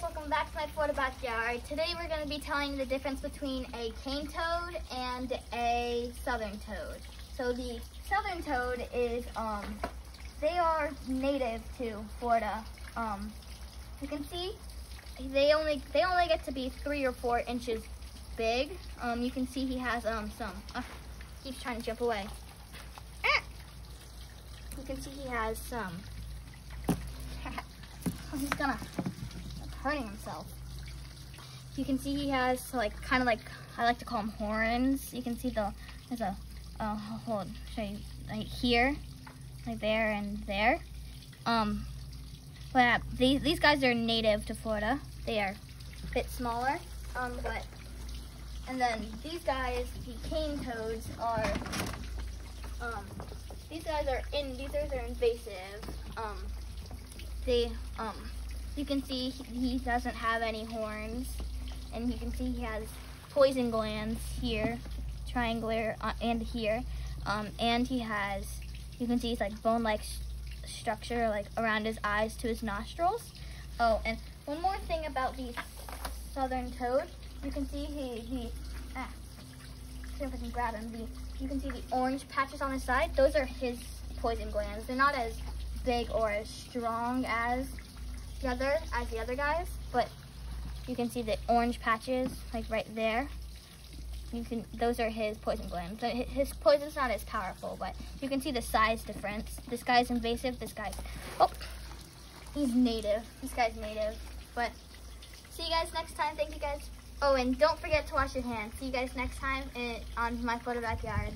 guys, welcome back to my Florida backyard. Today we're going to be telling the difference between a cane toad and a southern toad. So the southern toad is, um, they are native to Florida. Um, you can see they only they only get to be three or four inches big. Um, you can see he has um some. Uh, keeps trying to jump away. Ah! You can see he has some. he's gonna hurting himself. You can see he has like kind of like I like to call them horns. You can see the there's a uh, hold show you right here, right there and there. Um, but uh, these these guys are native to Florida. They are a bit smaller. Um, but and then these guys, the cane toads, are um, these guys are in these guys are invasive. Um, they um you can see he doesn't have any horns and you can see he has poison glands here triangular uh, and here. Um, and he has you can see he's like bone like structure like around his eyes to his nostrils. Oh and one more thing about the southern toad. You can see he he ah, see if I can grab him. The you can see the orange patches on his side. Those are his poison glands. They're not as big or as strong as the other as the other guys, but you can see the orange patches like right there. You can those are his poison glands. His poison's not as powerful, but you can see the size difference. This guy's invasive. This guy's oh, he's native. This guy's native. But see you guys next time. Thank you guys. Oh, and don't forget to wash your hands. See you guys next time in, on my Florida backyard.